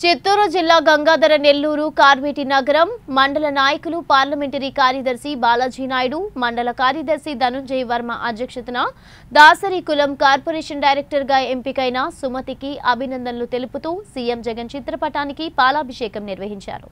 చిత్తూరు జిల్లా గంగాధర నెల్లూరు కార్వేటి నగరం మండల నాయకులు పార్లమెంటరీ కార్యదర్శి బాలాజీ నాయుడు మండల కార్యదర్శి ధనుంజయ్ వర్మ అధ్యక్షతన దాసరి కులం కార్పొరేషన్ డైరెక్టర్గా ఎంపికైన సుమతికి అభినందనలు తెలుపుతూ సీఎం జగన్ చిత్రపటానికి పాలాభిషేకం నిర్వహించారు.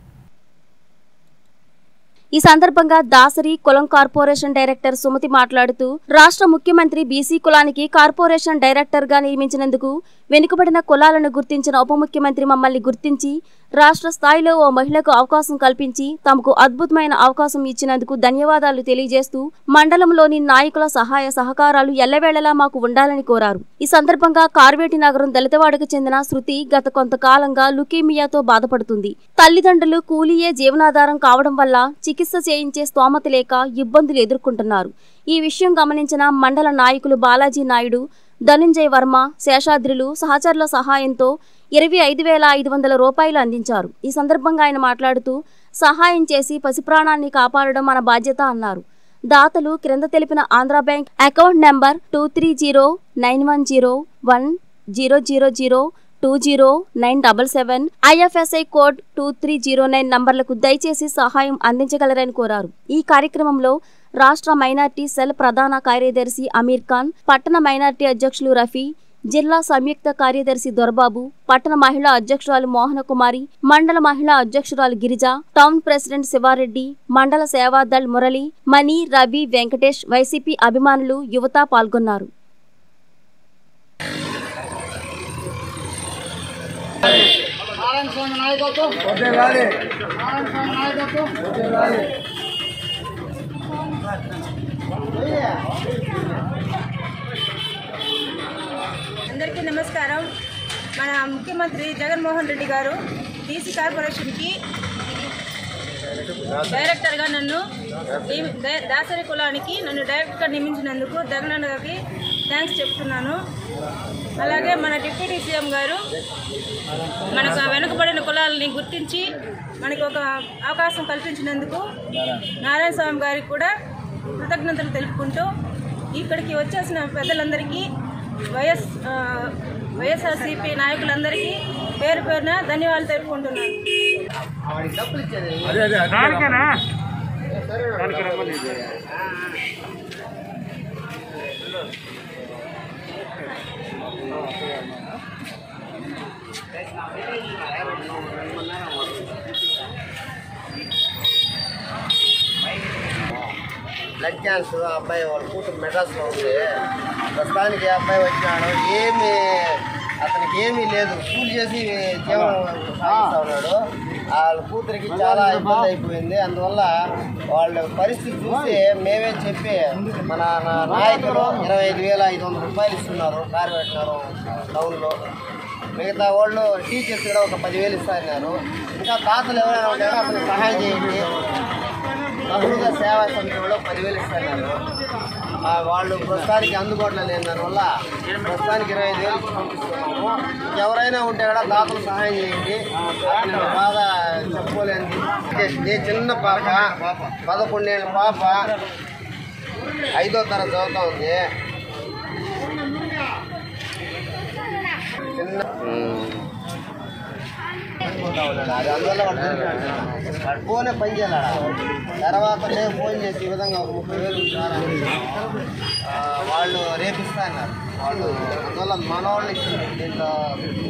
ఈ సందర్భంగా దాసరి కులం కార్పొరేషన్ డైరెక్టర్ సుమతి మాట్లాడుతూ రాష్ట్ర ముఖ్యమంత్రి బీసీ కులానికి కార్పొరేషన్ డైరెక్టర్గా నియమించినందుకు వెనుకబడిన కులాలను గుర్తించిన ఉప ముఖ్యమంత్రి మమ్మల్ని గుర్తించి రాష్ట్ర స్థాయిలో ఓ మహిళకు అవకాశం కల్పించి తమకు అద్భుతమైన అవకాశం ఇచ్చినందుకు ధన్యవాదాలు తెలియజేస్తూ మండలంలోని నాయకుల సహాయ సహకారాలు ఎల్లవేళలా మాకు ఉండాలని కోరారు. ఈ సందర్భంగా కార్వేటి నగరం దళితవాడకు చెందిన శృతి గత కొంతకాలంగా లుకేమియాతో బాధపడుతుంది. తల్లిదండ్రులు కూలీయే జీవనాధారం కావడం వల్ల చికిత్స చేయించే స్తోమత లేక ఇబ్బందులు ఎదుర్కొంటున్నారు. ఈ విషయం గమనించిన మండల నాయకులు బాలాజీ నాయుడు ధనుంజయ్ వర్మ శేషాద్రులు సహచరుల సహాయంతో ఇరవై ఐదు వేల ఐదు వందల రూపాయలు అందించారు. ఈ సందర్భంగా ఆయన మాట్లాడుతూ సహాయం చేసి పసిప్రాణాన్ని కాపాడడం మన బాధ్యత అన్నారు. దాతలు క్రింద తెలిపిన Andhra bank account number two three zero nine one zero one zero zero zero two zero nine double seven IFSC code two three zero nine నంబర్లకు దయచేసి సహాయం అందించగలరని కోరారు. ఈ కార్యక్రమంలో రాష్ట్ర మైనార్టీ సెల్ ప్రధాన కార్యదర్శి అమీర్ ఖాన్ పట్టణ మైనార్టీ అధ్యక్షులు రఫీ జిల్లా సంయుక్త కార్యదర్శి దొరబాబు పట్టణ మహిళా అధ్యక్షురాలు మోహనకుమారి మండల మహిళా అధ్యక్షురాలు గిరిజ టౌన్ ప్రెసిడెంట్ శివారెడ్డి మండల సేవాదళ్ మురళి మణి రవి వెంకటేష్ వైసీపీ అభిమానులు యువత పాల్గొన్నారు. నారాయణ స్వామి నాయకత్వం నారాయణ స్వామి నాయకత్వం అందరికీ నమస్కారం. మన ముఖ్యమంత్రి జగన్మోహన్ రెడ్డి గారు డీసీ కార్పొరేషన్కి డైరెక్టర్గా నన్ను దాసరి కులానికి నన్ను డైరెక్టర్గా నియమించినందుకు జగనన్న గారికి థ్యాంక్స్ చెప్తున్నాను. అలాగే మన డిప్యూటీ సీఎం గారు మనకు ఆ వెనుకబడిన కులాలని గుర్తించి మనకు ఒక అవకాశం కల్పించినందుకు నారాయణ స్వామి గారికి కూడా కృతజ్ఞతలు తెలుపుకుంటూ ఇక్కడికి వచ్చేసిన పెద్దలందరికీ వైఎస్ వైఎస్ఆర్సీపీ నాయకులందరికీ పేరు పేరున ధన్యవాదాలు తెలుపుకుంటున్నాను బ్లడ్ క్యాన్సర్ అబ్బాయి వాళ్ళ కూతురు మెడ్రాస్లో ఉంది ప్రస్తుతానికి ఆ అబ్బాయి వచ్చినాడు ఏమి అతనికి ఏమీ లేదు. స్కూల్ చేసి జీవనం సాగిస్తా ఉన్నాడు. వాళ్ళ కూతురికి చాలా ఇబ్బంది అయిపోయింది. అందువల్ల వాళ్ళ పరిస్థితి చూసి మేమే చెప్పి మన నాయకులు ఇరవై ఐదు వేల ఐదు వందల రూపాయలు ఇస్తున్నారు. కారు పెట్టినారు టౌన్లో. మిగతా వాళ్ళు టీచర్స్ కూడా ఒక పదివేలు ఇస్తున్నారు. ఇంకా తాతలు ఎవరైనా ఉంటే అతనికి సహాయం చేయండి. బహుళ సేవా సమితి వాళ్ళు పదివేలు ఇస్తున్నారు. ఆ, వాళ్ళు ప్రస్తుతానికి అందుబాటులో లేని దానివల్ల ప్రస్తుతానికి ఇరవై ఐదు వేలు పంపిస్తున్నాము ఎవరైనా ఉంటే కూడా దాతలు సహాయం చేయండి. బాధ చెప్పుకోలేంది ఈ చిన్న పాప పదకొండేళ్ళ పాప ఐదో తరగతి చదువుతా ఉంది. చిన్న ఫోనే పని చేయాలా తర్వాత నేను ఫోన్ చేసి ఈ విధంగా ఒక ముప్పై వేలు అని. వాళ్ళు రేపిస్తా అన్నారు. వాళ్ళు అందువల్ల మన వాళ్ళు ఇచ్చిన దీంట్లో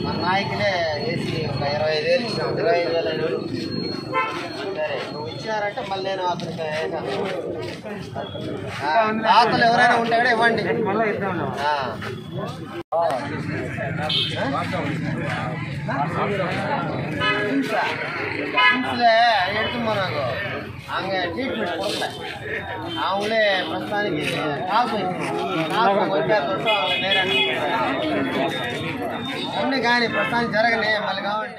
మన నాయకులే వేసి ఒక ఇరవై ఐదు వేలు ఇచ్చినాం ఇరవై ఐదు వేల ఐదు వేలు సరే నువ్వు ఇచ్చినారంటే మళ్ళీ నేను అతనికి వేసాను. ఆ, దాతలు ఎవరైనా ఉంటే కూడా ఇవ్వండి ఆ. கிம்ஸில் எடுத்துன்னு போனாங்க அங்கே ட்ரீட்மெண்ட் கொடுக்கல அவங்களே பிரஸ்தானிக்கு காசு வைக்கணும் காசு వచ్చారు அவங்க நேராக ஒன்று కానీ ప్రస్తుతానికి జరగనే మళ్ళీ కావండి